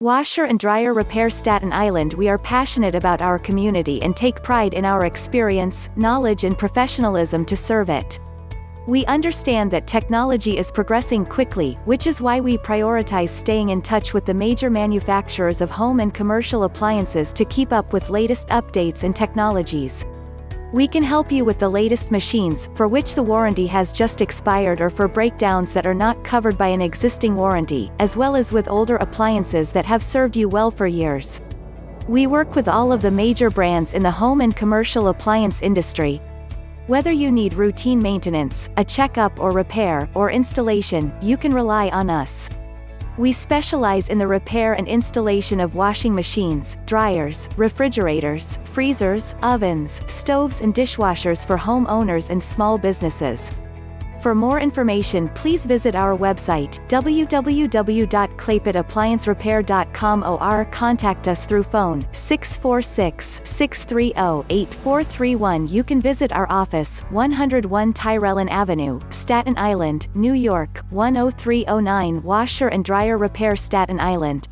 Washer and Dryer Repair Staten Island We are passionate about our community and take pride in our experience, knowledge and professionalism to serve it. We understand that technology is progressing quickly, which is why we prioritize staying in touch with the major manufacturers of home and commercial appliances to keep up with latest updates and technologies. We can help you with the latest machines, for which the warranty has just expired or for breakdowns that are not covered by an existing warranty, as well as with older appliances that have served you well for years. We work with all of the major brands in the home and commercial appliance industry. Whether you need routine maintenance, a checkup or repair, or installation, you can rely on us. We specialize in the repair and installation of washing machines, dryers, refrigerators, freezers, ovens, stoves and dishwashers for home owners and small businesses. For more information please visit our website, www.claypitappliancerepair.com or contact us through phone, 646-630-8431 You can visit our office, 101 Tyrellan Avenue, Staten Island, New York, 10309 Washer and Dryer Repair Staten Island.